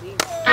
Sim.